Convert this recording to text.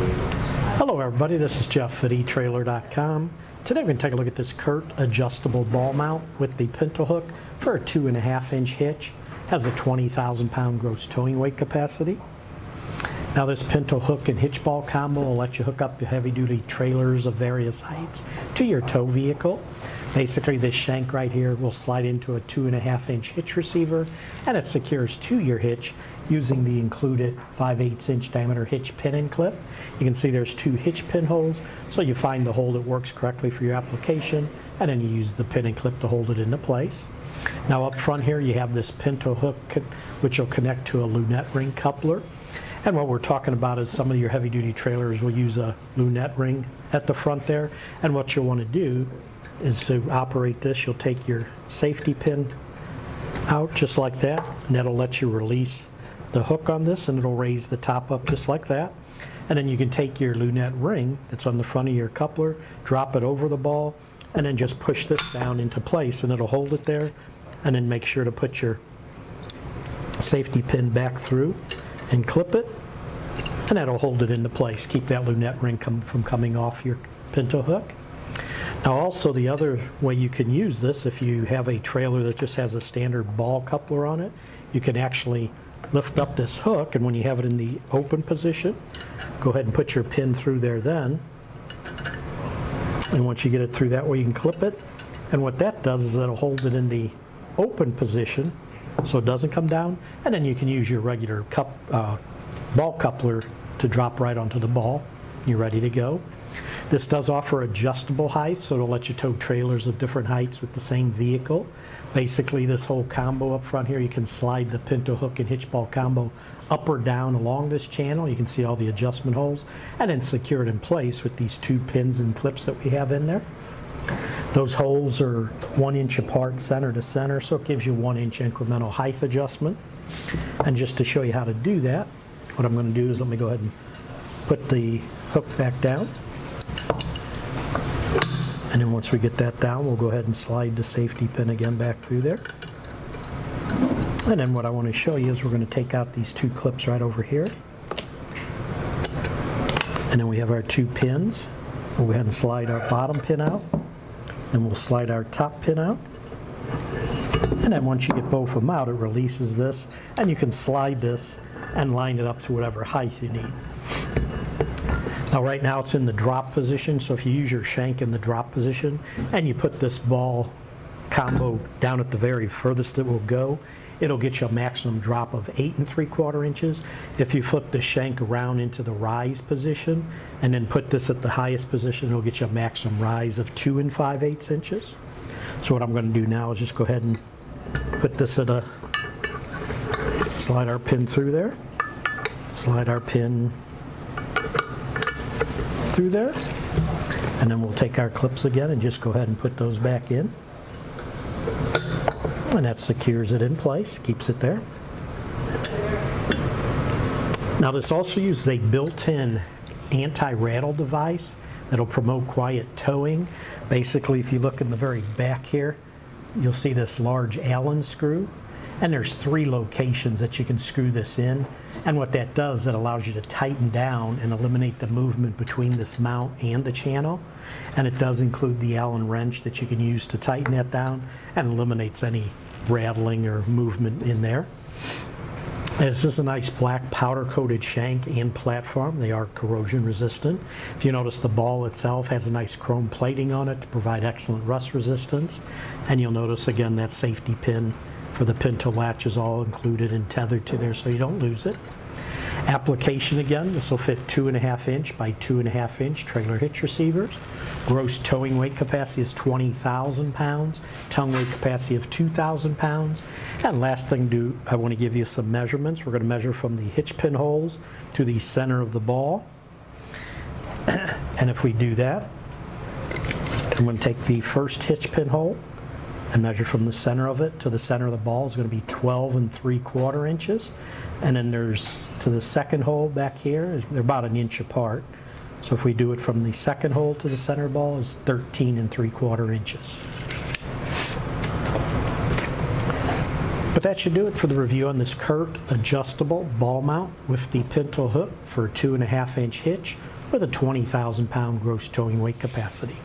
Hello everybody, this is Jeff at eTrailer.com. Today we're going to take a look at this Curt adjustable ball mount with the pintle hook for a two and a half inch hitch. Has a 20,000 pound gross towing weight capacity. Now this pintle hook and hitch ball combo will let you hook up heavy duty trailers of various heights to your tow vehicle. Basically this shank right here will slide into a two and a half inch hitch receiver and it secures to your hitch using the included 5 8 inch diameter hitch pin and clip. You can see there's two hitch pin holes so you find the hole that works correctly for your application and then you use the pin and clip to hold it into place. Now up front here you have this pintle hook which will connect to a lunette ring coupler. And what we're talking about is some of your heavy duty trailers will use a lunette ring at the front there. And what you'll want to do is to operate this, you'll take your safety pin out just like that, and that'll let you release the hook on this and it'll raise the top up just like that. And then you can take your lunette ring that's on the front of your coupler, drop it over the ball, and then just push this down into place and it'll hold it there. And then make sure to put your safety pin back through and clip it, and that'll hold it into place. Keep that lunette ring com from coming off your pintle hook. Now also the other way you can use this, if you have a trailer that just has a standard ball coupler on it, you can actually lift up this hook and when you have it in the open position, go ahead and put your pin through there then. And once you get it through that way, you can clip it. And what that does is it'll hold it in the open position so it doesn't come down. And then you can use your regular cup, uh, ball coupler to drop right onto the ball. You're ready to go. This does offer adjustable heights, so it'll let you tow trailers of different heights with the same vehicle. Basically, this whole combo up front here, you can slide the pintle hook and hitch ball combo up or down along this channel. You can see all the adjustment holes, and then secure it in place with these two pins and clips that we have in there. Those holes are one inch apart center to center, so it gives you one inch incremental height adjustment. And just to show you how to do that, what I'm going to do is let me go ahead and put the hook back down. And then once we get that down, we'll go ahead and slide the safety pin again back through there. And then what I want to show you is we're going to take out these two clips right over here. And then we have our two pins. We'll go ahead and slide our bottom pin out. Then we'll slide our top pin out. And then once you get both of them out, it releases this. And you can slide this and line it up to whatever height you need. Now right now it's in the drop position, so if you use your shank in the drop position and you put this ball combo down at the very furthest it will go, it'll get you a maximum drop of eight and three quarter inches. If you flip the shank around into the rise position and then put this at the highest position, it'll get you a maximum rise of two and five eighths inches. So what I'm going to do now is just go ahead and put this at a, slide our pin through there, slide our pin through there. And then we'll take our clips again and just go ahead and put those back in. And that secures it in place, keeps it there. Now this also uses a built-in anti-rattle device that'll promote quiet towing. Basically, if you look in the very back here, you'll see this large Allen screw. And there's three locations that you can screw this in. And what that does, it allows you to tighten down and eliminate the movement between this mount and the channel. And it does include the Allen wrench that you can use to tighten that down and eliminates any rattling or movement in there. This is a nice black powder coated shank and platform. They are corrosion resistant. If you notice the ball itself has a nice chrome plating on it to provide excellent rust resistance. And you'll notice again that safety pin for the pintle latch is all included and tethered to there so you don't lose it. Application again, this will fit two and a half inch by two and a half inch trailer hitch receivers. Gross towing weight capacity is 20,000 pounds, tongue weight capacity of 2,000 pounds. And last thing do, I want to give you some measurements. We're going to measure from the hitch pin holes to the center of the ball. and if we do that, I'm going to take the first hitch pin hole and measure from the center of it to the center of the ball is going to be 12 and 3 quarter inches. And then there's to the second hole back here, they're about an inch apart. So if we do it from the second hole to the center ball is 13 and 3 quarter inches. But that should do it for the review on this Curt adjustable ball mount with the pintle hook for a two and a half inch hitch with a 20,000 pound gross towing weight capacity.